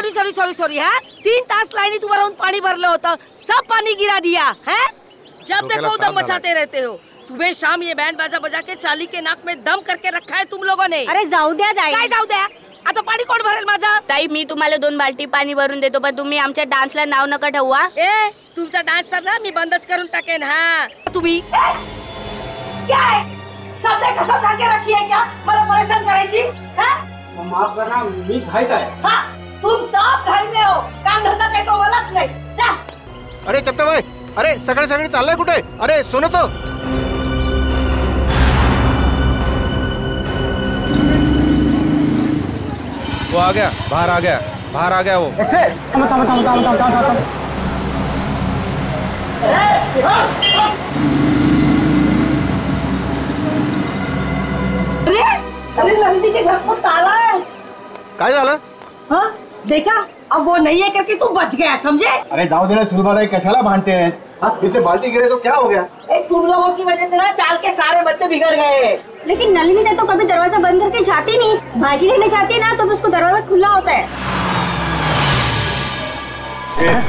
Sorry sorry sorry sorry है? तीन तास लाईनी तुम्हाला पाणी भरलं होतं. सब पानी गिरा दिया है? जब देखो दम. मचाते रहते हो. सुबह शाम ये बैंड बाजा बजा के चाली के नाक में दम करके रखा है तुम लोगों ने. अरे जाऊ द्या काय जाऊ द्या? आता पाणी कोण भरेल माझं? ताई मी तुम्हाला दोन बाल्टी पाणी भरून देतो पण तुम्ही आमच्या डान्सला नाव नका ठेवू ए तुमचा डान्स सर ना मी बंदच करून टाकेन हा. तुम्ही? क्या है? सबने कसम खा रखी है क्या? मला परेशान करायची हाँ? माफ़ करना मी घाईत आहे. हाँ, तुम सब घर में हो। काम धंदा काही तो मलाच नाही। जा। अरे चपटे भाई। अरे सगळे सगळे चाललंय कुठे? अरे सुनो तो। वो आ गया बाहर आ गया बाहर आ गया वो। थांबा थांबा थांबा थांबा थांबा थांबा अरे अरे नंदी के घर को ताला है। काय झालं? हाँ? देखा अब वो नहीं है करके तू बच गया समझे अरे जाऊ दे ना सुलभाताई कशाला भांडते हैं हाँ, इससे बाल्टी गिरे तो क्या हो गया ए, तुम लोगों की वजह से ना चाल के सारे बच्चे बिगड़ गए लेकिन नलिनी ने तो कभी दरवाज़ा बंद करके जाती नहीं भाजी लेने जाती है ना तो उसको दरवाज़ा खुला होता है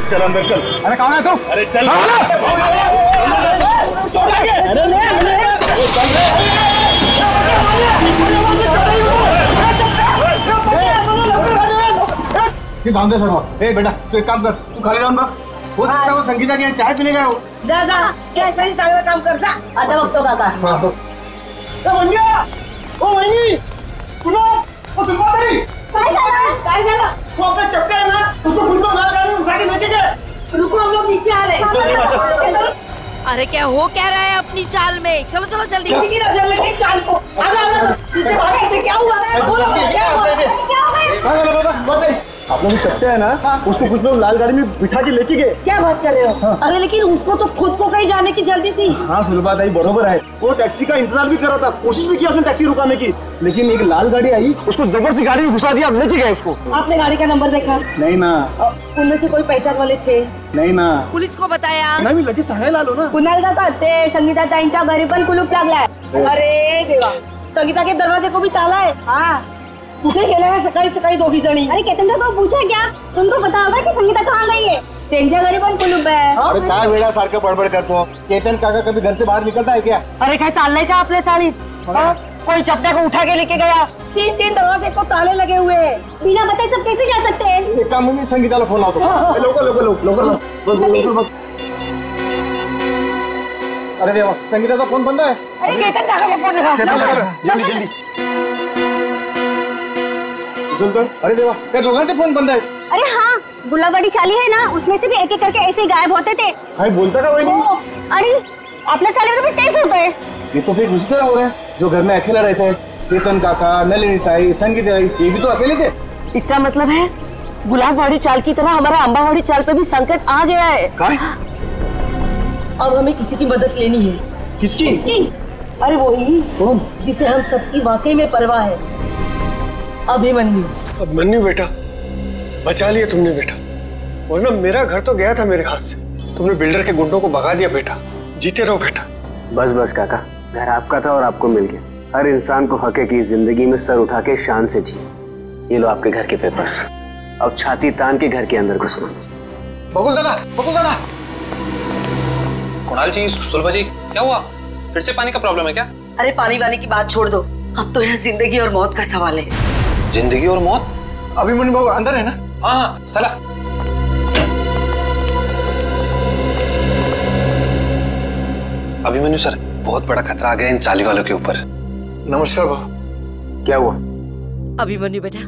चल अंदर चल अरे कौन है तू अरे चल ये ए बेटा तू एक काम कर तू खाली जाऊन बघ। हो सकता है वो संगीता की चाय पीने गया हो। जा जा चांगलं काम कर जा। आता बघतो काका हाँ, बघ. ओ वहिनी तुला ओ काय झालं काय झालं वो आपका चपटा है? ना उसको खुद में मार गाड़ी में उठा के लेके गए रुको हम लोग नीचे आ रहे अरे क्या हो क्या रहा है अपनी चाल में? चलो चलो जल्दी। किसी की नज़र लगी चाल को। आजा आजा इससे भागा इसे क्या हुआ? बोलो क्या हुआ? क्या हो गया हाँ, हाँ, हाँ, हाँ, हाँ, आप लोग चपटे है ना हाँ। उसको कुछ लोग लाल गाड़ी में बिठा के लेके गए। क्या बात कर रहे हो? हाँ। अरे लेकिन उसको तो खुद को कहीं जाने की जल्दी थी। हाँ सुलभाताई बरोबर है। वो टैक्सी का इंतज़ार भी कर रहा था कोशिश भी की उसने टैक्सी रुकाने की लेकिन एक लाल गाड़ी आई उसको ज़बरदस्ती गाड़ी में घुसा दिया लेके गए उसको। आपने गाड़ी का नंबर देखा? नहीं ना। उनमें से कोई पहचान वाले थे? नहीं ना। पुलिस को बताया। नाही मी लगेच सांगायला आलो ना। कुणाल काका ते संगीता ताईंच्या घरी पण कुलूप लागलाय अरे देवा संगीता के दरवाजे को भी ताला है? हाँ। कुठे गेल्या है सकाळी सकाळी दोघी जणी अरे केतन काका को पूछा क्या? तुमको पता होगा कि संगीता कहाँ गई है। त्यांच्या घरी पण कुलूप है। अरे काय वेळा सारखं बडबड करतो केतन काका कभी घर से बाहर निकलता है क्या? अरे काय चाललंय का आपल्या चालीत हाँ? कोई चपटा को उठा के लेके गया? तीन तीन दरवाजे को ताले लगे हुए हैं। बिना बताए सब कैसे जा सकते हैं? एक काम मी संगीताला फ़ोन लावतो ए, लवकर लवकर लवकर लवकर लवकर. बघ, बघ, अरे देवा संगीताचा फ़ोन बंद आहे? अरे केतन काका को फ़ोन लगा जल्दी जल्दी। उचलतोय अरे देवा त्या दोघांचे फ़ोन बंद आहेत अरे हाँ गुलाबड़ी चाली है ना उसमें से भी एक एक करके ऐसे ही गायब होते थे। काय बोलता का वहिनी हो आणि आपल्या चालीवर भी टेस्ट होत है। ये तो फिर उसी तरह हो रहा है जो घर में अकेला रहते हैं। केतन काका नलिनी ताई संगीत ताई ये भी तो अकेले थे। इसका मतलब है गुलाब गुलाबवाड़ी चाल की तरह हमारा अम्बावाड़ी चाल पे भी संकट आ गया है। काय अब हमें किसी की मदद लेनी है। किसकी? अरे वही जिसे हम सबकी वाकई में परवाह है। अभिमन्यु। अब मन्नू बेटा बचा लिया तुमने बेटा। वरना मेरा घर तो गया था मेरे हाथ से। तुमने बिल्डर के गुंडों को भगा दिया बेटा। जीते रहो बेटा। बस बस काका घर आपका था और आपको मिल गया। हर इंसान को हक है कि ज़िंदगी में सर उठा के शान से जी ये लो आपके घर के पेपर्स अब छाती तान के घर के अंदर घुसना। बकुल दादा बकुल दादा। कुणाल जी सुलभा जी क्या हुआ? फिर से पानी का प्रॉब्लम है क्या? अरे पानी वानी की बात छोड़ दो। अब तो यह ज़िंदगी और मौत का सवाल है। ज़िंदगी और मौत? अभिमन्यु बाबू अंदर है ना? हाँ हाँ सला। अभिमन्यु सर बहुत बड़ा खतरा आ गया इन चाली वालों के ऊपर। नमस्कार भाऊ क्या हुआ? अभिमन्यु बेटा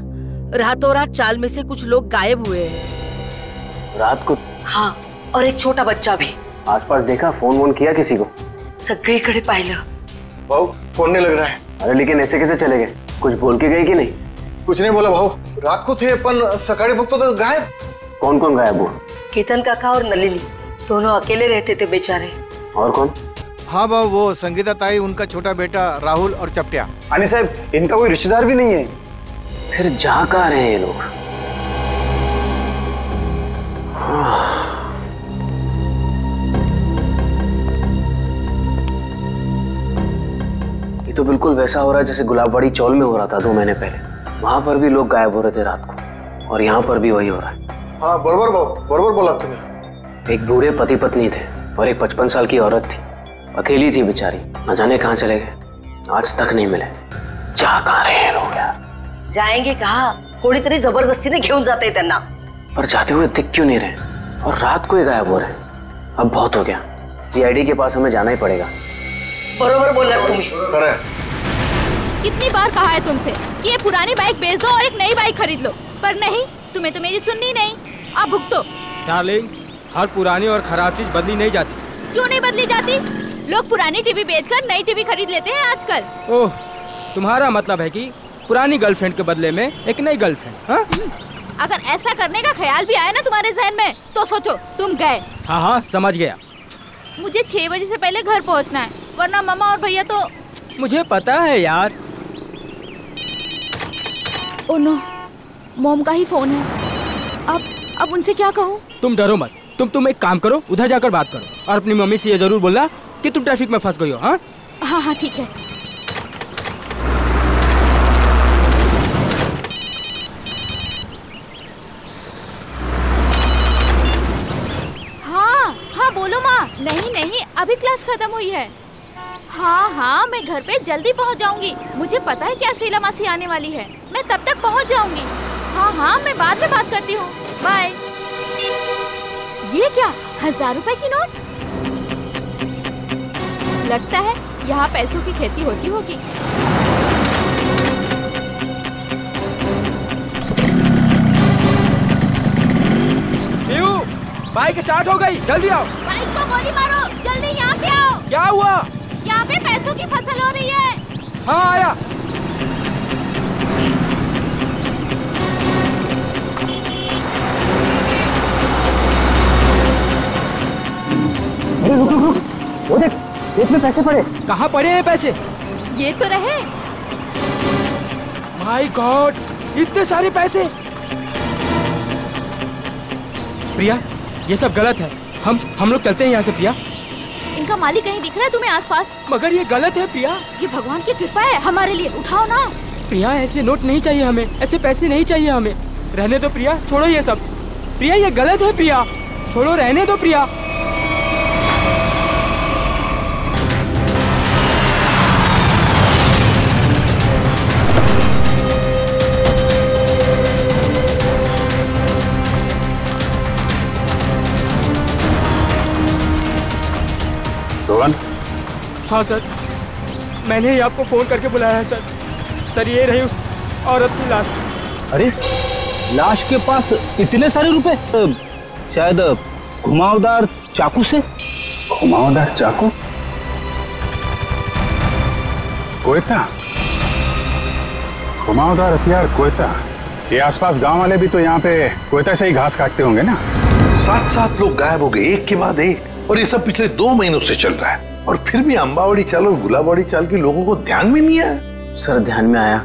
रातों रात चाल में से कुछ लोग गायब हुए हैं। रात को? हाँ और एक छोटा बच्चा भी। आसपास देखा फ़ोन वोन किया किसी को? सगळीकडे पाहिलं भाऊ फ़ोन नहीं लग रहा है। अरे लेकिन ऐसे कैसे चले गए? कुछ बोल के गए कि नहीं? कुछ नहीं बोला भाऊ। रात को थे अपन सकाळी बघतो तर गायब। कौन कौन गायब हुआ? केतन काका और नलिनी दोनों अकेले रहते थे बेचारे। और कौन? हाँ बाबू वो संगीता ताई उनका छोटा बेटा राहुल और चपटिया। आणि साहेब इनका कोई रिश्तेदार भी नहीं है? फिर जा कहाँ रहे हैं ये लोग? ये तो बिल्कुल वैसा हो रहा है जैसे गुलाबबाड़ी चौल में हो रहा था दो महीने पहले। वहाँ पर भी लोग गायब हो रहे थे रात को और यहाँ पर भी वही हो रहा है। हाँ बरोबर बरोबर बोला तुमने एक बूढ़े पति पत्नी थे और एक पचपन साल की औरत थी। अकेली थी बेचारी न जाने कहाँ चले गए। आज तक नहीं मिले। जा कहाँ रहे हैं लोग यार? जाएँगे कहा? कोणीतरी जबरदस्तीने घेऊन जाते त्यांना। पर जाते हुए दिख क्यों नहीं रहे? और रात को ही गायब हो रहे अब बहुत हो गया। जीआईडी के पास हमें जाना ही पड़ेगा। बरोबर बोला तुम्ही। खरं कितनी बार कहा है तुमसे कि ये पुरानी बाइक बेच दो और एक नई बाइक खरीद लो। पर नहीं तुम्हें तो मेरी सुननी नहीं। आप भुगतो। डार्लिंग हर पुरानी और खराब चीज़ बदली नहीं जाती। क्यों नहीं बदली जाती? लोग पुरानी टीवी बेचकर नई टीवी खरीद लेते हैं आजकल। ओह तुम्हारा मतलब है कि पुरानी गर्लफ्रेंड के बदले में एक नई गर्लफ्रेंड हाँ? अगर ऐसा करने का ख्याल भी आया ना तुम्हारे जहन में तो सोचो तुम गए। हाँ हाँ समझ गया। मुझे छह बजे से पहले घर पहुँचना है वरना मामा और भैया तो मुझे पता है यार ओ नो मोम का ही फ़ोन है। अब अब उनसे क्या कहूँ? तुम डरो मत। तुम तुम एक काम करो उधर जाकर बात करो। और अपनी मम्मी से ये ज़रूर बोलना कि तुम ट्रैफ़िक में फंस गई हो हाँ? हाँ हाँ ठीक है। हाँ हाँ बोलो माँ। नहीं नहीं अभी क्लास खत्म हुई है। हाँ हाँ मैं घर पे जल्दी पहुँच जाऊँगी। मुझे पता है क्या शीला मासी आने वाली है। मैं तब तक पहुँच जाऊँगी। हाँ हाँ मैं बाद में बात करती हूँ। बाय। ये क्या? हज़ार रुपए की नोट? लगता है यहाँ पैसों की खेती होती होगी। बाइक स्टार्ट हो गई। जल्दी आओ। बाइक को गोली मारो। जल्दी यहाँ पे आओ। क्या हुआ? यहाँ पे पैसों की फ़सल हो रही है। हाँ आया। अरे रुक रुक। रुक वो देख खेत में पैसे पड़े। कहाँ पड़े हैं पैसे? ये तो रहे। माय गॉड इतने सारे पैसे। प्रिया ये सब गलत है। हम हम लोग चलते हैं यहाँ से प्रिया। इनका मालिक कहीं दिख रहा है तुम्हें आसपास? मगर ये गलत है प्रिया ये भगवान की कृपा है हमारे लिए। उठाओ ना। प्रिया ऐसे नोट नहीं चाहिए हमें ऐसे पैसे नहीं चाहिए हमें। रहने दो प्रिया छोड़ो ये सब। प्रिया ये गलत है प्रिया छोड़ो रहने दो प्रिया। रोहन हाँ सर। मैंने ही आपको फ़ोन करके बुलाया है सर। सर ये रही उस औरत की लाश। अरे लाश के पास इतने सारे रुपए? शायद घुमावदार चाकू से? घुमावदार चाकू? कोयता? घुमावदार हथियार कोयता। ये आसपास गाँव वाले भी तो यहाँ पे कोयता से ही घास काटते होंगे ना? सात सात लोग गायब हो गए एक के बाद एक। और ये सब पिछले दो महीनों से चल रहा है। और फिर भी अम्बावड़ी चाल और गुलाबवाड़ी चाल के लोगों को ध्यान में नहीं आया? सर ध्यान में आया।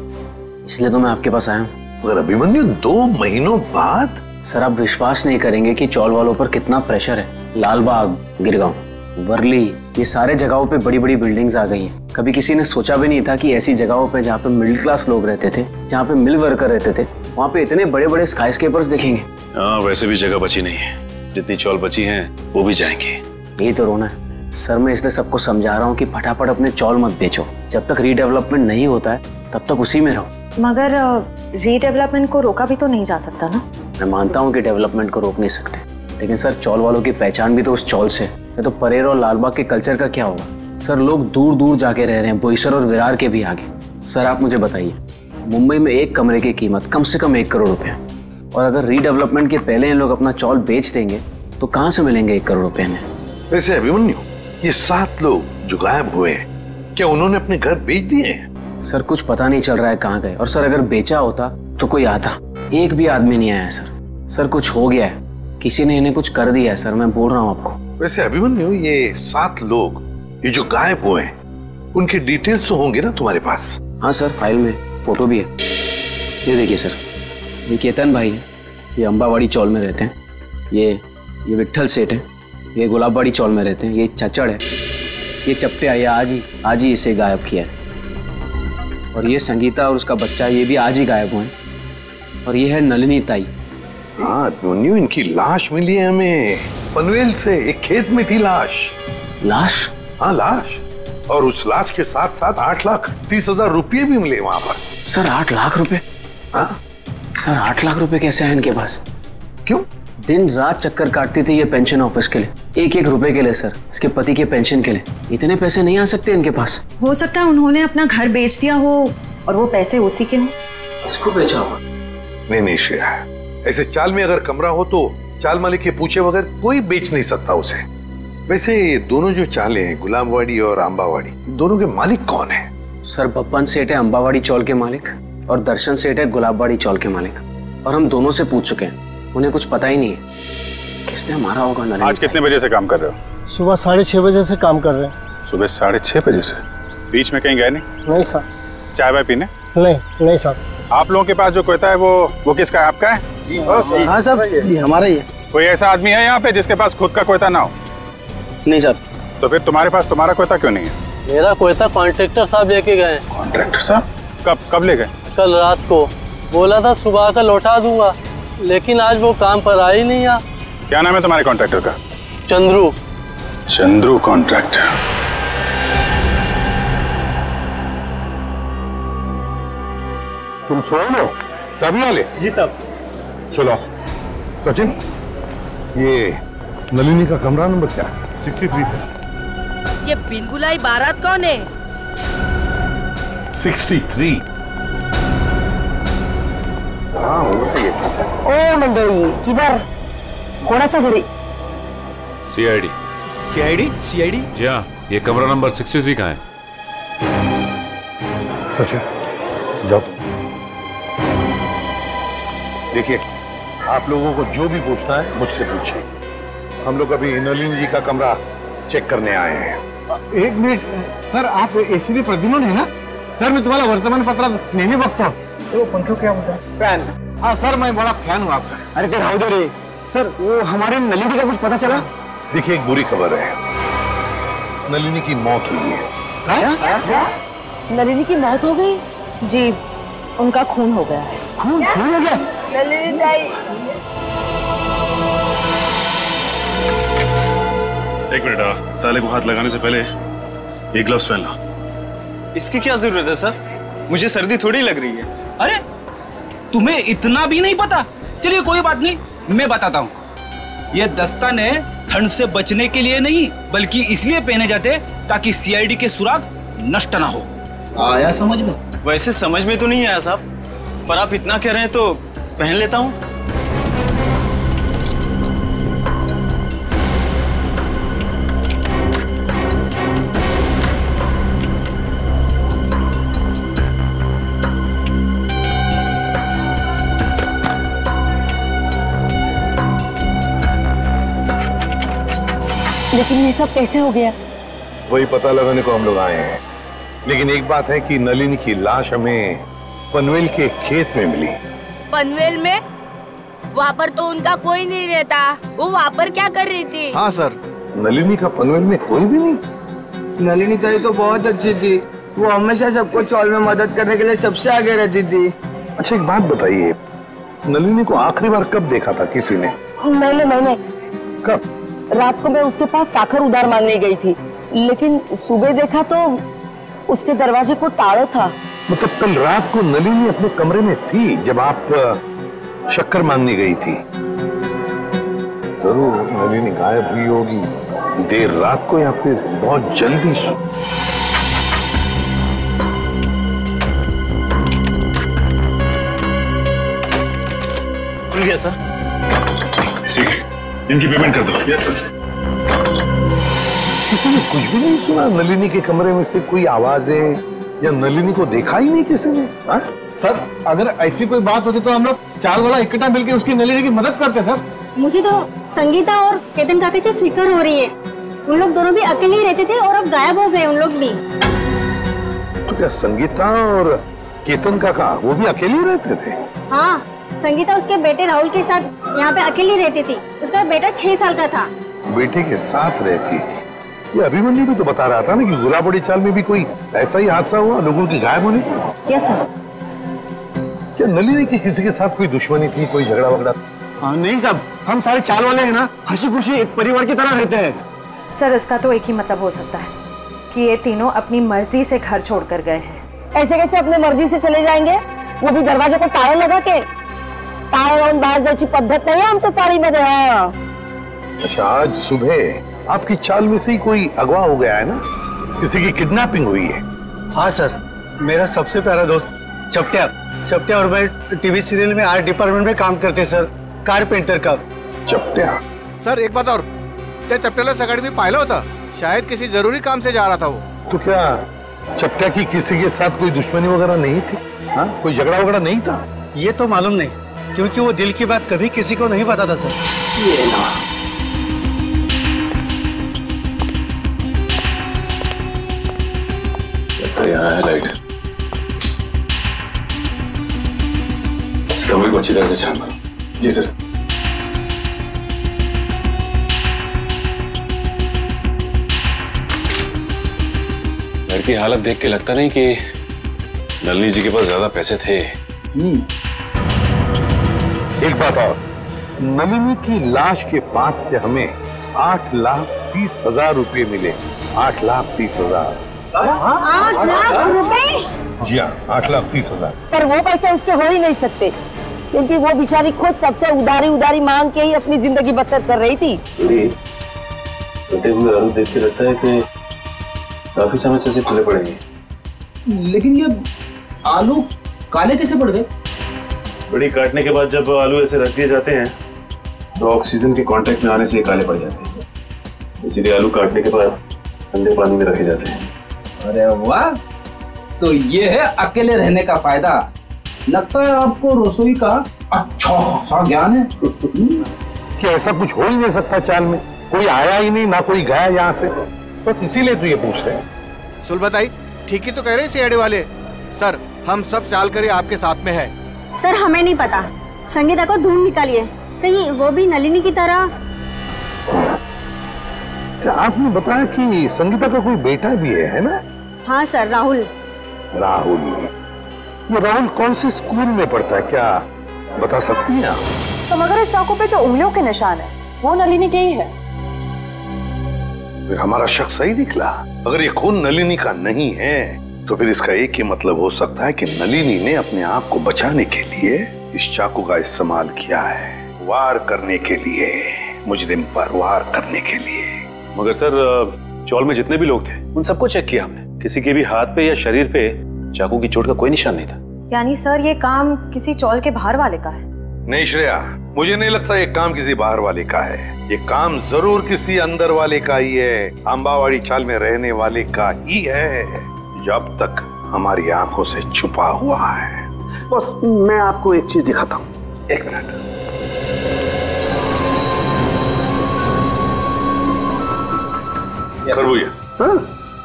इसलिए तो मैं आपके पास आया हूँ। मगर अभिमन्यु दो महीनों बाद? सर आप विश्वास नहीं करेंगे कि चौल वालों पर कितना प्रेशर है। लालबाग गिरगांव वर्ली ये सारे जगहों पे बड़ी बड़ी बिल्डिंग्स आ गई हैं। कभी किसी ने सोचा भी नहीं था कि ऐसी जगहों पे जहाँ पे मिडिल क्लास लोग रहते थे जहाँ पे मिल वर्कर रहते थे वहाँ पे इतने बड़े बड़े स्काई स्केपर्स देखेंगे। हाँ वैसे भी जगह बची नहीं है। जितनी चौल बची है वो भी जाएँगे। यही तो रोना है। सर मैं इसलिए सबको समझा रहा हूँ कि फटाफट अपने चौल मत बेचो। जब तक रीडेवलपमेंट नहीं होता है तब तक उसी में रहो। मगर रीडेवलपमेंट को रोका भी तो नहीं जा सकता ना? मैं मानता हूँ कि डेवलपमेंट को रोक नहीं सकते। लेकिन सर चौल वालों की पहचान भी तो उस चौल से है। तो परेर और लालबाग के कल्चर का क्या होगा? सर लोग दूर दूर जाके रह रहे हैं बोईसर और विरार के भी आगे। सर आप मुझे बताइए मुंबई में एक कमरे की कीमत कम से कम एक करोड़ रुपए और अगर रीडेवलपमेंट के पहले इन लोग अपना चौल बेच देंगे तो कहाँ से मिलेंगे एक करोड़ रुपए में? वैसे अभिमन्यु ये सात लोग जो गायब हुए हैं क्या उन्होंने अपने घर बेच दिए हैं? सर कुछ पता नहीं चल रहा है कहाँ गए। और सर अगर बेचा होता तो कोई आता। एक भी आदमी नहीं आया सर। सर कुछ हो गया है। किसी ने इन्हें कुछ कर दिया है सर मैं बोल रहा हूँ आपको। वैसे अभिमन्यु ये सात लोग ये जो गायब हुए हैं उनके डिटेल्स तो होंगे ना तुम्हारे पास? हाँ सर फ़ाइल में फ़ोटो भी है। ये देखिए सर। ये केतन भाई है। ये अम्बावाड़ी चौल में रहते हैं। ये ये विट्ठल सेठ है। ये गुलाबवाड़ी चौल में रहते हैं ये चचड़ है। ये चपटे आया आज ही आज ही इसे गायब किया है। और ये संगीता और उसका बच्चा ये भी आज ही गायब हुए हैं। और ये है नलिनी ताई। हाँ इनकी लाश मिली है हमें। पनवेल से एक खेत में थी लाश। लाश? हाँ लाश। और उस लाश के साथ साथ आठ लाख तीस हज़ार रुपये भी मिले वहाँ पर। सर आठ लाख रुपए सर आठ लाख रुपए कैसे आए इनके पास? क्यों? दिन रात चक्कर काटती थी ये पेंशन ऑफ़िस के लिए। एक एक रुपए के लिए सर इसके पति के पेंशन के लिए। इतने पैसे नहीं आ सकते इनके पास। हो सकता है उन्होंने अपना घर बेच दिया हो और वो पैसे उसी के हों। इसको बेचा होगा नहीं नहीं श्रेया। ऐसे चाल में अगर कमरा हो तो चाल मालिक के पूछे बगैर कोई बेच नहीं सकता उसे। वैसे ये दोनों जो चाले हैं गुलामवाड़ी और आंबावाड़ी दोनों के मालिक कौन है? सर बप्पन सेठ है अंबावाड़ी चौल के मालिक और दर्शन सेठ है गुलाबवाड़ी चौल के मालिक। और हम दोनों से पूछ चुके हैं। उन्हें कुछ पता ही नहीं है। किसने मारा होगा नरेंद्र आज कितने बजे से काम कर रहे हो? सुबह साढ़े छः बजे से काम कर रहे हैं। सुबह साढ़े छह बजे से? बीच में कहीं गए नहीं? नहीं साहब चाय वाय पीने? नहीं नहीं साहब आप लोगों के पास जो कोयता है वो वो किसका है? आपका है? हाँ साहब ये हमारा ही है। कोई ऐसा आदमी है यहाँ पे जिसके पास खुद का कोयता ना हो? नहीं साहब तो फिर तुम्हारे पास तुम्हारा कोयता क्यों नहीं है? मेरा कोयता कॉन्ट्रेक्टर साहब लेके गए कॉन्ट्रेक्टर साहब? कब कब ले गए? कल रात को। बोला था सुबह का लौटा दूँगा। लेकिन आज वो काम पर आ ही नहीं आ क्या नाम है तुम्हारे कॉन्ट्रैक्टर का? चंद्रू। चंद्रू कॉन्ट्रैक्टर तुम सोए ना तभी वाले जी साहब चलो। सचिन ये नलिनी का कमरा नंबर क्या है? सिक्सटी थ्री से ये बिनबुलाई बारात कौन है? सिक्सटी थ्री ओ मंडळी किधर कोणाच्या घरी सीआईडी सीआईडी सीआईडी जी हाँ ये कमरा नंबर सिक्सटी थ्री का है जाओ देखिए आप लोगों को जो भी पूछना है मुझसे पूछिए। हम लोग अभी नलिनी जी का कमरा चेक करने आए हैं। एक मिनट सर आप एसीपी प्रद्युमन है ना? सर मैं तुम्हारा तुम्हाला वर्तमानपत्रात नेहमी बघतो वो पंखो क्या होता है फ़ैन। हाँ सर मैं बड़ा फ़ैन हूँ आपका। अरे ते राहू दे रे सर वो हमारे नलिनी का कुछ पता चला? देखिए एक बुरी खबर है। नलिनी की मौत हुई है। नलिनी की मौत हो गई? जी। उनका खून हो गया है। खून? खून हो गया? एक मिनट ताले को हाथ लगाने से पहले एक ग्लव्स पहन लो। इसकी क्या ज़रूरत है सर? मुझे सर्दी थोड़ी लग रही है। अरे, तुम्हें इतना भी नहीं पता? चलिए, कोई बात नहीं, मैं बताता हूँ। ये दस्ताने ठंड से बचने के लिए नहीं, बल्कि इसलिए पहने जाते ताकि सीआईडी के सुराग नष्ट ना हो। आया समझ में? वैसे समझ में तो नहीं आया साहब, पर आप इतना कह रहे हैं तो पहन लेता हूँ। लेकिन ये सब कैसे हो गया? वही पता लगाने को हम लोग आए हैं। लेकिन एक बात है कि नलिन की लाश हमें पनवेल के खेत में मिली। पनवेल में? वहाँ पर तो उनका कोई नहीं रहता। वो वहाँ पर क्या कर रही थी? हाँ सर। नलिनी का पनवेल में कोई भी नहीं? नलिनी ताई तो बहुत अच्छी थी। वो हमेशा सबको चौल में मदद करने के लिए सबसे आगे रहती थी। अच्छा एक बात बताइए। नलिनी को आखिरी बार कब देखा था किसी ने? मैंने मैंने कब? रात को मैं उसके पास साखर उधार मांगने गई थी। लेकिन सुबह देखा तो उसके दरवाजे को ताला था। मतलब कल रात को नलिनी अपने कमरे में थी जब आप शक्कर मांगने गई थी। ज़रूर नलिनी गायब हुई होगी। देर रात को या फिर बहुत जल्दी सु खुल गया सर। ठीक है। इनकी पेमेंट कर दो। यस किसी ने कुछ भी नहीं सुना? नलिनी के कमरे में से कोई आवाज़ें या नलिनी को देखा ही नहीं किसी ने? हाँ? सर अगर ऐसी कोई बात होती तो हम लोग चार वाला इकट्ठा मिलकर उसकी नलिनी की मदद करते सर। मुझे तो संगीता और केतन काका की फ़िक्र हो रही है। उन लोग दोनों भी अकेले ही रहते थे और अब गायब हो गए उन लोग भी। तो क्या संगीता और केतन काका वो भी अकेले ही रहते थे? हाँ। संगीता उसके बेटे राहुल के साथ यहाँ पे अकेली रहती थी। उसका बेटा छह साल का था। बेटे के साथ रहती थी। ये अभिमन्यु भी तो बता रहा था ना कि गुलाबड़ी चाल में भी कोई ऐसा ही हादसा हुआ लोगों की गायब होने यस सर क्या नलिनी की किसी के साथ कोई दुश्मनी थी कोई झगड़ा वगड़ा हाँ, नहीं साहब हम सारे चाल वाले हैं ना हँसी खुशी एक परिवार की तरह रहते हैं। सर इसका तो एक ही मतलब हो सकता है कि ये तीनों अपनी मर्ज़ी से घर छोड़कर गए हैं। ऐसे कैसे अपने मर्ज़ी से चले जाएँगे? वो भी दरवाजे को ताला लगा के? ताला लावून बाहेर जायची पद्धत नाही आहे आमच्या चाळीमध्ये हा. अच्छा आज सुबह आपकी चाल में से ही कोई अगवा हो गया है ना? किसी की किडनैपिंग हुई है। हाँ सर। मेरा सबसे प्यारा दोस्त चपटिया चपटिया और मैं टीवी सीरियल में आर्ट डिपार्टमेंट में काम करते सर। कारपेंटर का। चपटिया। सर एक बात और। त्या चपट्याला सकाळी मी पाहिलं होतं? शायद किसी ज़रूरी काम से जा रहा था वो। तो क्या चपटिया की किसी के साथ कोई दुश्मनी वगैरह नहीं थी? हाँ कोई झगड़ा वगड़ा नहीं था? ये तो मालूम नहीं। क्योंकि वो दिल की बात कभी किसी को नहीं बताता सर। ये ना। है यहाँ है लाइट इस कमरे को अच्छी तरह से छान मारो जी सर। घर की हालत देख के लगता नहीं कि नलनी जी के पास ज़्यादा पैसे थे। एक बात और। नलिनी की लाश के पास से हमें आठ लाख तीस हज़ार रुपए मिले। आठ लाख तीस हज़ार। आठ लाख रुपए जी हाँ आठ लाख तीस हज़ार। पर वो पैसे उसके हो ही नहीं सकते क्योंकि वो बिचारी खुद सबसे उधारी उधारी मांग के ही अपनी ज़िंदगी बसर कर रही थी। कटे हुए आलू देख के लगता है कि काफ़ी समय से पड़ेंगे लेकिन ये आलू काले कैसे पड़ गए? बड़ी काटने के बाद जब आलू ऐसे रख दिए जाते हैं तो ऑक्सीजन के कांटेक्ट में आने से ये काले पड़ जाते हैं। इसीलिए आलू काटने के बाद ठंडे पानी में रखे जाते हैं। अरे वाह! तो ये है अकेले रहने का फ़ायदा। लगता है आपको रसोई का अच्छा खासा ज्ञान है। क्या ऐसा कुछ हो ही नहीं सकता चाल में? कोई आया ही नहीं ना कोई गया यहाँ से। बस इसीलिए तो ये पूछ रहे हैं। सुलभताई ठीक ही तो कह रहे हैं सीआईडी वाले। सर हम सब चाल कर आपके साथ में है। सर हमें नहीं पता। संगीता को ढूंढ निकालिए। कहीं वो भी नलिनी की तरह? अच्छा, आपने बताया कि संगीता का कोई बेटा भी है है ना? हाँ सर राहुल। राहुल। ये राहुल कौन से स्कूल में पढ़ता है क्या बता सकती हैं आप? तो मगर इस चाकू पे जो उंगलियों के निशान है वो नलिनी के ही है। फिर हमारा शक सही निकला? अगर ये खून नलिनी का नहीं है तो फिर इसका एक ही मतलब हो सकता है कि नलिनी ने अपने आप को बचाने के लिए इस चाकू का इस्तेमाल किया है। वार करने के लिए मुजरिम पर वार करने के लिए। मगर सर चौल में जितने भी लोग थे उन सबको चेक किया हमने। किसी के भी हाथ पे या शरीर पे चाकू की चोट का कोई निशान नहीं था। यानी सर ये काम किसी चौल के बाहर वाले का है? नहीं श्रेया मुझे नहीं लगता ये काम किसी बाहर वाले का है। ये काम ज़रूर किसी अंदर वाले का ही है। अंबावाड़ी चाल में रहने वाले का ही है। जो अब तक हमारी आँखों से छुपा हुआ है। बस मैं आपको एक चीज़ दिखाता हूँ। एक मिनट। खरबूजा। हाँ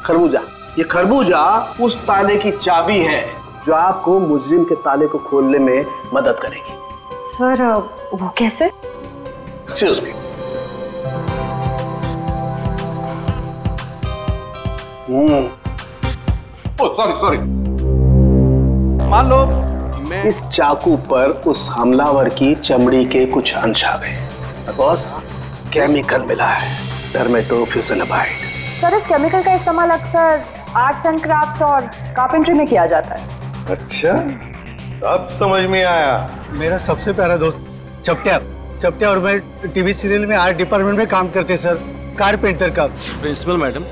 खरबूजा। ये खरबूजा उस ताले की चाबी है जो आपको मुजरिम के ताले को खोलने में मदद करेगी। सर वो कैसे? एक्सक्यूज मी सॉरी सॉरी मान लो इस चाकू पर उस हमलावर की चमड़ी के कुछ अंश आ गए। बॉस केमिकल मिला है। डर्मेटोफ्यूसिनामाइड सर इस केमिकल का इस्तेमाल अक्सर आर्ट्स एंड क्राफ्ट्स और कारपेंट्री में किया जाता है। अच्छा अब समझ में आया। मेरा सबसे प्यारा दोस्त चपटिया चपटिया और मैं टीवी सीरियल में आर्ट डिपार्टमेंट में काम करते सर। कारपेंटर का। प्रिंसिपल मैडम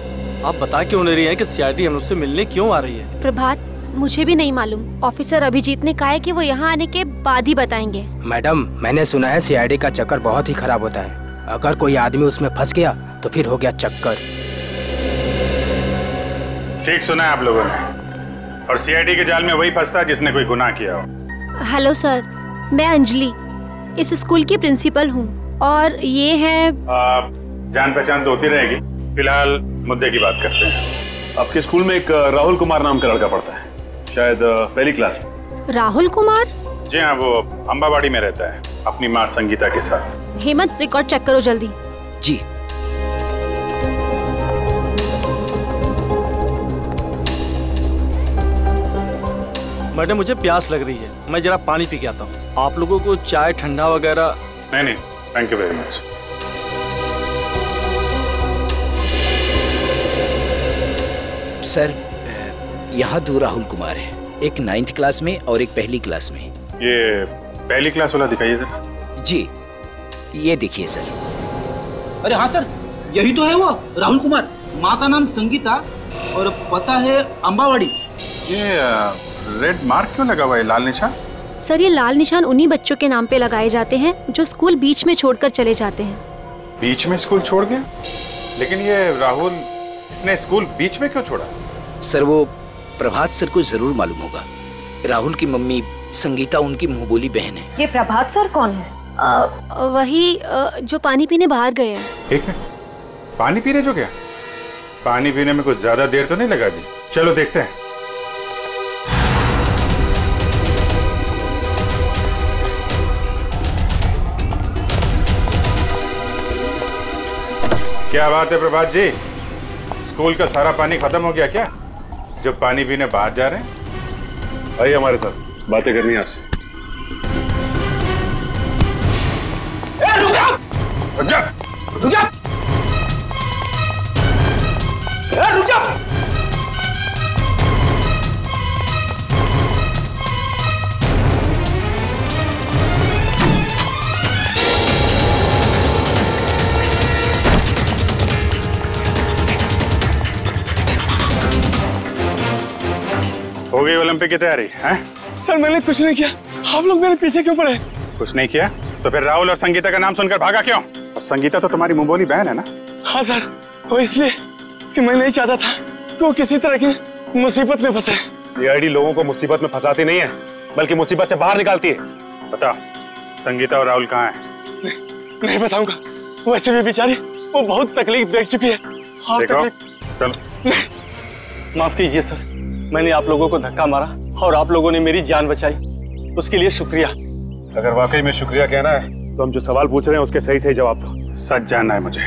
आप बता क्यों नहीं रही हैं कि सीआईडी हम उससे मिलने क्यों आ रही है? प्रभात मुझे भी नहीं मालूम। ऑफिसर अभिजीत ने कहा है कि वो यहाँ आने के बाद ही बताएँगे। मैडम मैंने सुना है सीआईडी का चक्कर बहुत ही खराब होता है। अगर कोई आदमी उसमें फंस गया तो फिर हो गया चक्कर। ठीक सुना है आप लोगों ने। और सीआईडी के जाल में वही फंसता है जिसने कोई गुनाह किया हो। हेलो सर मैं अंजलि इस स्कूल की प्रिंसिपल हूँ। और ये है आ, जान पहचान तो होती रहेगी। फ़िलहाल मुद्दे की बात करते हैं। आपके स्कूल में एक राहुल कुमार नाम का लड़का पढ़ता है। शायद पहली क्लास में। राहुल कुमार? जी हाँ वो अम्बावाड़ी में रहता है अपनी माँ संगीता के साथ। हेमंत रिकॉर्ड चेक करो जल्दी। जी। मैडम मुझे प्यास लग रही है। मैं जरा पानी पी के आता हूँ। आप लोगों को चाय ठंडा वगैरह नहीं नहीं thank you very much sir यहाँ दो राहुल कुमार है। एक नाइन्थ क्लास में और एक पहली क्लास में। ये पहली क्लास वाला दिखाइए सर जी ये देखिए सर। अरे हाँ सर यही तो है वो राहुल कुमार। माँ का नाम संगीता और पता है अम्बावाड़ी ये रेड मार्क क्यों लगा हुआ है लाल निशान? सर ये लाल निशान उन्हीं बच्चों के नाम पे लगाए जाते हैं जो स्कूल बीच में छोड़कर चले जाते हैं। बीच में स्कूल छोड़ गया लेकिन ये राहुल इसने स्कूल बीच में क्यों छोड़ा? सर वो प्रभात सर को ज़रूर मालूम होगा। राहुल की मम्मी संगीता उनकी मुंहबोली बहन है। ये प्रभात सर कौन है? अ, वही अ, जो पानी पीने बाहर गए हैं। ठीक है पानी पीने जो गया? पानी पीने में कुछ ज़्यादा देर तो नहीं लगा दी। चलो देखते हैं। क्या बात है प्रभात जी? स्कूल का सारा पानी खत्म हो गया क्या? जब पानी पीने बाहर जा रहे हैं? आइए हमारे साथ। बातें करनी है आपसे। रुक जा। रुक जा हो गई ओलंपिक की तैयारी है? सर मैंने कुछ नहीं किया। आप लोग मेरे पीछे क्यों पड़े? कुछ नहीं किया? तो फिर राहुल और संगीता का नाम सुनकर भागा क्यों? और संगीता तो तुम्हारी मुंबोली बहन है ना? हाँ सर। वो इसलिए कि मैं नहीं चाहता था कि वो किसी तरह की मुसीबत में फंसे। ये आईडी लोगों को मुसीबत में फंसाती नहीं है बल्कि मुसीबत से बाहर निकालती है। बता संगीता और राहुल कहाँ हैं? नहीं बताऊँगा। वैसे भी बेचारी वो बहुत तकलीफ़ देख चुकी है। और तकलीफ़ चलो। माफ़ कीजिए सर। मैंने आप लोगों को धक्का मारा और आप लोगों ने मेरी जान बचाई। उसके लिए शुक्रिया। अगर वाकई में शुक्रिया कहना है तो हम जो सवाल पूछ रहे हैं उसके सही सही जवाब दो। सच जानना है मुझे।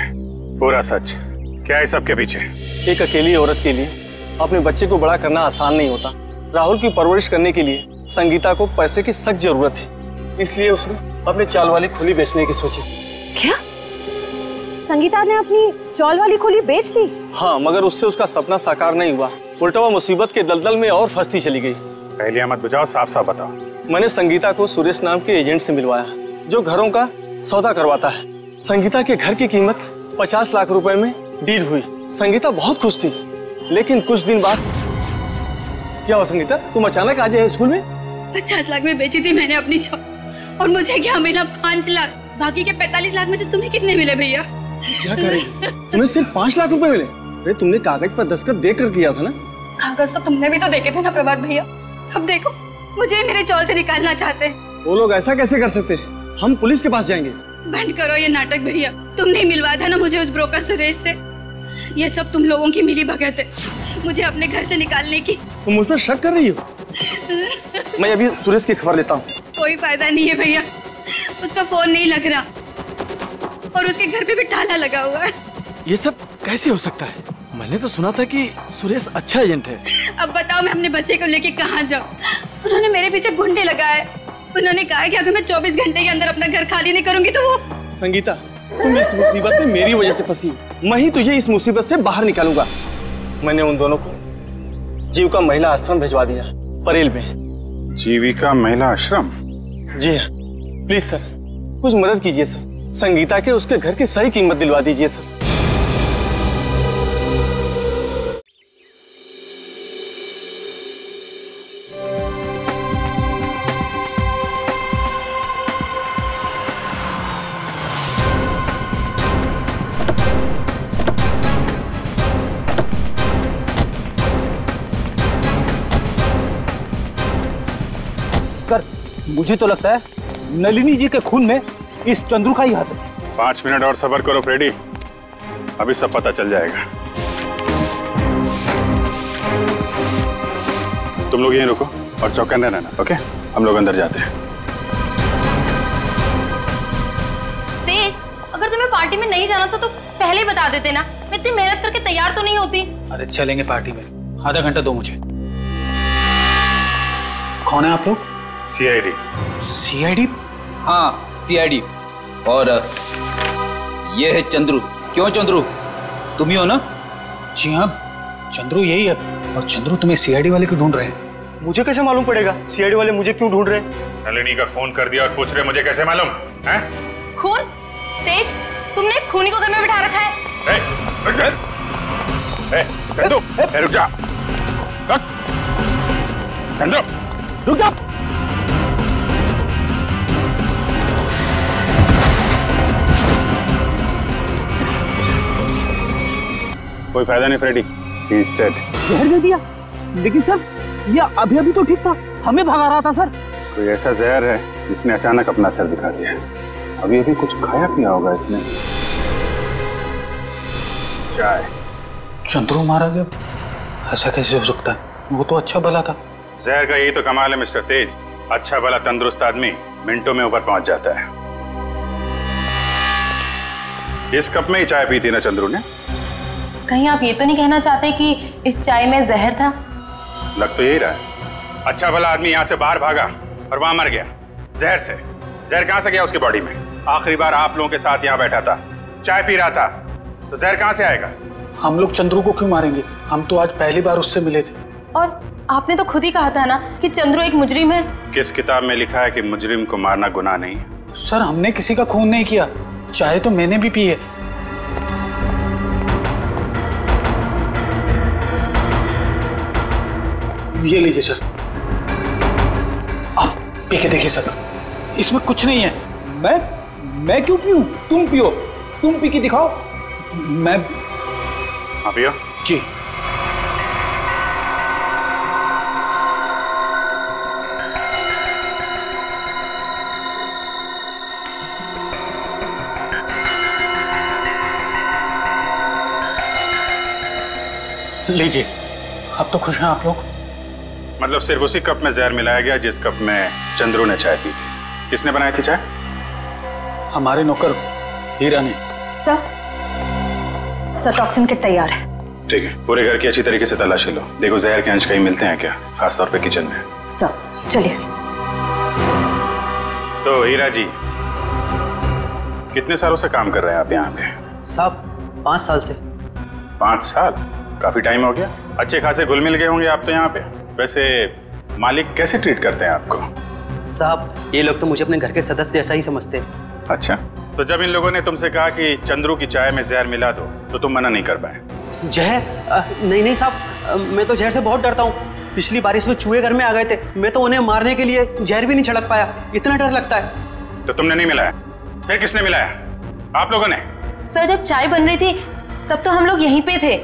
पूरा सच। क्या है सबके पीछे? एक अकेली औरत के लिए अपने बच्चे को बड़ा करना आसान नहीं होता। राहुल की परवरिश करने के लिए संगीता को पैसे की सख्त ज़रूरत थी। इसलिए उसने अपने चाल वाली खुली बेचने की सोची। क्या? संगीता ने अपनी चौल वाली खोली बेच दी? हाँ मगर उससे उसका सपना साकार नहीं हुआ। उल्टा वो मुसीबत के दलदल में और फंसती चली गई। पहले मत बुझाओ साफ़ साफ़ बताओ। मैंने संगीता को सुरेश नाम के एजेंट से मिलवाया जो घरों का सौदा करवाता है। संगीता के घर की कीमत पचास लाख रुपए में डील हुई। संगीता बहुत खुश थी लेकिन कुछ दिन बाद क्या हुआ संगीता? तुम अचानक आ जाए स्कूल में? पचास लाख में बेची थी मैंने अपनी जॉब और मुझे क्या मिला पाँच लाख? बाकी के पैतालीस लाख में से तुम्हें कितने मिले भैया? क्या करेगी तुम्हें सिर्फ़ पाँच लाख रुपए मिले? अरे तुमने कागज़ पर दस्तखत दे कर किया था ना? कागज़ तो तुमने भी तो देखे थे ना प्रभात भैया। अब देखो मुझे मेरे चौल से निकालना चाहते हैं। वो लोग ऐसा कैसे कर सकते हैं? हम पुलिस के पास जाएँगे। बंद करो ये नाटक भैया। तुमने ही मिलवाया था ना मुझे उस ब्रोकर सुरेश से। ये सब तुम लोगों की मिली भगत है। मुझे अपने घर से निकालने की। तुम मुझ पर शक कर रही हो? मैं अभी सुरेश की खबर लेता हूँ। कोई फ़ायदा नहीं है भैया। उसका फ़ोन नहीं लग रहा। और उसके घर पे भी ताला लगा हुआ है। ये सब कैसे हो सकता है? मैंने तो सुना था कि सुरेश अच्छा एजेंट है। अब बताओ मैं अपने बच्चे को लेके कहाँ जाऊँ? उन्होंने मेरे पीछे गुंडे लगाए। उन्होंने कहा कि अगर मैं 24 घंटे के अंदर अपना घर खाली नहीं करूँगी तो वो संगीता तुम इस मुसीबत में मेरी वजह से फंसी। मैं ही तुझे इस मुसीबत से बाहर निकालूँगा। मैंने उन दोनों को जीव का महिला आश्रम भिजवा दिया परेल में। जीविका महिला आश्रम? जी हाँ। प्लीज़ सर कुछ मदद कीजिए सर। संगीता के उसके घर की सही कीमत दिलवा दीजिए सर सर। मुझे तो लगता है नलिनी जी के खून में इस चंद्रू का ही हाथ है। पाँच मिनट और सबर करो फ्रेडी। अभी सब पता चल जाएगा। तुम लोग यहीं रुको और चौकन्ने रहना ओके? हम लोग अंदर जाते हैं। तेज अगर तुम्हें पार्टी में नहीं जाना था तो पहले ही बता देते ना। मैं इतनी मेहनत करके तैयार तो नहीं होती। अरे चलेंगे पार्टी में। आधा घंटा दो मुझे। कौन है आप लोग? सीआईडी सीआईडी हाँ सीआईडी और ये है चंद्रू. क्यों चंद्रू? तुम ही हो ना? जी हाँ चंद्रू यही है। और चंद्रू तुम्हें सीआईडी वाले क्यों ढूंढ रहे हैं? मुझे कैसे मालूम पड़ेगा? सीआईडी वाले मुझे क्यों ढूंढ रहे हैं? नलिनी का फ़ोन कर दिया और पूछ रहे मुझे कैसे मालूम? हैं? खून? तेज? तुमने खूनी को घर में बिठा रखा है। ए, रुक जा। ए, चंदू, ए, रुक जा। रुक। चंदू रुक जा। कोई फ़ायदा नहीं फ्रेडी। इज़ डेड जहर दे दिया। लेकिन सर ये अभी अभी तो ठीक था। हमें भगा रहा था सर। कोई ऐसा जहर है जिसने अचानक अपना सर दिखा दिया है? अभी अभी कुछ खाया पिया होगा इसने। चाय। चंद्रू मारा गया। ऐसा कैसे हो सकता है? वो तो अच्छा भला था। जहर का यही तो कमाल है मिस्टर तेज। अच्छा भला तंदुरुस्त आदमी मिनटों में ऊपर पहुँच जाता है। इस कप में ही चाय पी थी ना चंद्रू ने? कहीं आप ये तो नहीं कहना चाहते कि इस चाय में जहर था? लग तो यही रहा है। अच्छा भला आदमी यहाँ से बाहर भागा और वहाँ मर गया। जहर से। जहर कहाँ से गया उसकी बॉडी में? आखिरी बार आप लोगों के साथ यहाँ बैठा था। चाय पी रहा था। तो जहर कहाँ से आएगा? हम लोग चंद्रू को क्यों मारेंगे? हम तो आज पहली बार उससे मिले थे। और आपने तो खुद ही कहा था ना कि चंद्रू एक मुजरिम है। किस किताब में लिखा है कि मुजरिम को मारना गुनाह नहीं है? सर हमने किसी का खून नहीं किया। चाय तो मैंने भी पी है। ये लीजिए सर। आप पी के देखिए सर। इसमें कुछ नहीं है। मैं मैं क्यों पीऊं? तुम पियो। तुम पी के दिखाओ। मैं हाँ पियो जी। लीजिए। अब तो खुश हैं आप लोग। मतलब सिर्फ़ उसी कप में जहर मिलाया गया जिस कप में चंद्रू ने चाय पी थी। किसने बनाई थी चाय? हमारे नौकर हीरा ने। सर सर टॉक्सिन किट तैयार है। ठीक है पूरे घर की अच्छी तरीके से तलाशी लो। देखो जहर के अंश कहीं मिलते हैं क्या खास तौर पे किचन में। सर चलिए। तो हीरा जी कितने सालों से काम कर रहे हैं आप यहाँ पे? साहब पाँच साल से। पाँच साल? काफ़ी टाइम हो गया। अच्छे खासे घुल मिल गए होंगे आप तो यहाँ पे। वैसे मालिक कैसे ट्रीट करते हैं आपको? साहब ये लोग तो मुझे अपने घर के सदस्य जैसा ही समझते हैं। अच्छा तो जब इन लोगों ने तुमसे कहा कि चंद्रू की चाय में जहर मिला दो तो तुम मना नहीं कर पाए? जहर? नहीं नहीं साहब मैं तो जहर से बहुत डरता हूँ। पिछली बारिश में चूहे घर में आ गए थे। मैं तो उन्हें मारने के लिए जहर भी नहीं छिड़क पाया। इतना डर लगता है। तो तुमने नहीं मिलाया फिर किसने मिलाया आप लोगों ने? सर जब चाय बन रही थी तब तो हम लोग यहीं पे थे।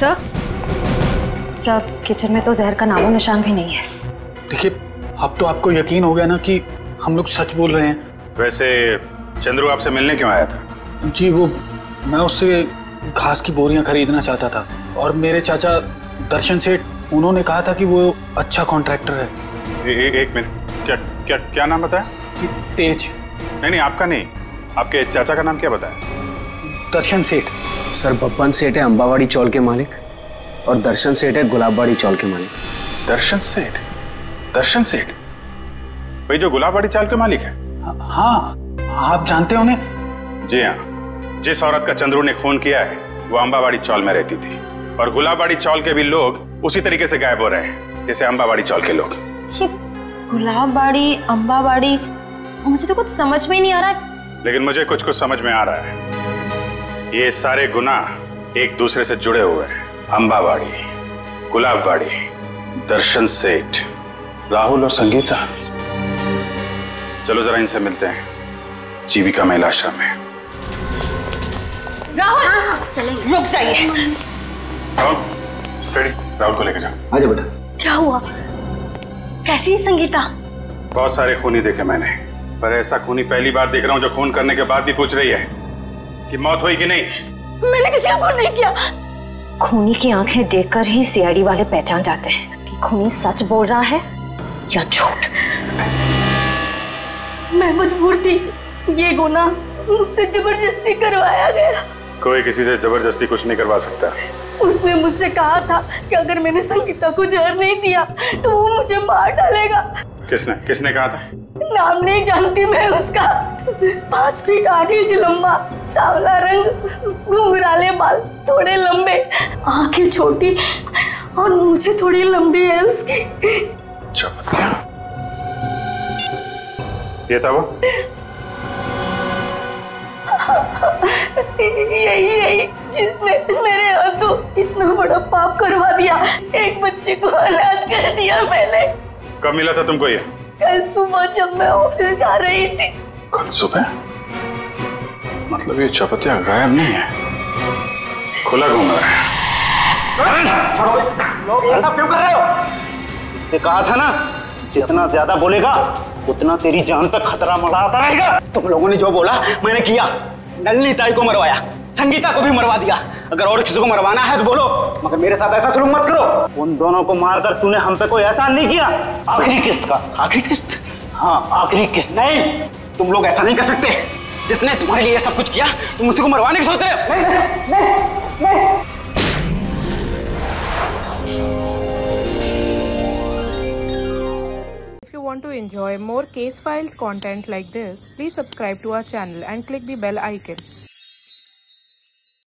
सर? सर किचन में तो जहर का नामो निशान भी नहीं है। देखिए अब तो आपको यकीन हो गया ना कि हम लोग सच बोल रहे हैं। वैसे चंद्रू आपसे मिलने क्यों आया था? जी वो मैं उससे घास की बोरियाँ खरीदना चाहता था। और मेरे चाचा दर्शन सेठ उन्होंने कहा था कि वो अच्छा कॉन्ट्रैक्टर है। ए, ए, एक मिनट क्या क्या क्या नाम बताया? तेज। नहीं नहीं आपका नहीं आपके चाचा का नाम क्या बताया? दर्शन सेठ। सर बब्बन सेठ है अंबावाड़ी चौल के मालिक और दर्शन सेठ है गुलाबबाड़ी चौल के मालिक। दर्शन सेठ? दर्शन सेठ? वही जो गुलाबबाड़ी चाल के मालिक है? हाँ आप जानते हो उन्हें? जी हाँ। जिस औरत का चंद्रू ने खून किया है वो अंबावाड़ी चौल में रहती थी। और गुलाबबाड़ी चौल के भी लोग उसी तरीके से गायब हो रहे हैं जैसे अंबावाड़ी चौल के लोग। ये गुलाब बाड़ी अम्बा मुझे तो कुछ समझ में ही नहीं आ रहा। है लेकिन मुझे कुछ कुछ समझ में आ रहा है। ये सारे गुना एक दूसरे से जुड़े हुए हैं। अंबावाड़ी गुलाबबाड़ी दर्शन सेठ राहुल और संगीता। चलो जरा इनसे मिलते हैं जीविका महिला आश्रम में। राहुल! रुक जाइए। राहुल राहुल को लेकर जाओ। आजा बेटा। क्या हुआ? कैसी है संगीता? बहुत सारे खूनी देखे मैंने पर ऐसा खूनी पहली बार देख रहा हूँ जो खून करने के बाद भी पूछ रही है। कि मौत हुई कि नहीं? मैंने किसी को नहीं किया। खूनी की आँखें देखकर ही सीआईडी वाले पहचान जाते हैं कि खूनी सच बोल रहा है या झूठ। मैं मजबूर थी। ये गुना मुझसे ज़बरदस्ती करवाया गया। कोई किसी से ज़बरदस्ती कुछ नहीं करवा सकता। उसने मुझसे कहा था कि अगर मैंने संगीता को जहर नहीं दिया तो वो मुझे मार डालेगा। किसने किसने कहा था? नाम नहीं जानती मैं उसका। पाँच फीट आठ इंच लंबा सांवला रंग घुंघराले बाल थोड़े लंबे आँखें छोटी और मुझे थोड़ी लंबी है उसकी। ये था वो? यही यही जिसने मेरे हाथों इतना बड़ा पाप करवा दिया एक बच्चे को अनाथ कर दिया मैंने। कब मिला था तुमको ये? कल सुबह जब मैं ऑफ़िस जा रही थी। कल सुबह? मतलब ये चपतिया गायब नहीं है? खुला घूम रहा है। लोग ये क्यों कर रहे हो? ते कहा था ना जितना ज़्यादा बोलेगा उतना तेरी जान पे खतरा मंडराता रहेगा। तुम लोगों ने जो बोला मैंने किया। नलनी ताई को मरवाया। संगीता को भी मरवा दिया। अगर और किसी को मरवाना है तो बोलो मगर मेरे साथ ऐसा सलूक मत करो। उन दोनों को मारकर तूने हम पे कोई एहसान नहीं किया। आखिरी किस्त का? आखिरी किस्त? हाँ आखिरी किस्त नहीं। तुम लोग ऐसा नहीं कर सकते। जिसने तुम्हारे लिए सब कुछ किया तुम उसी को मरवाने की सोच रहे। नहीं, नहीं, नहीं। If you want to enjoy more case files content like this, please subscribe to our channel and click the bell icon.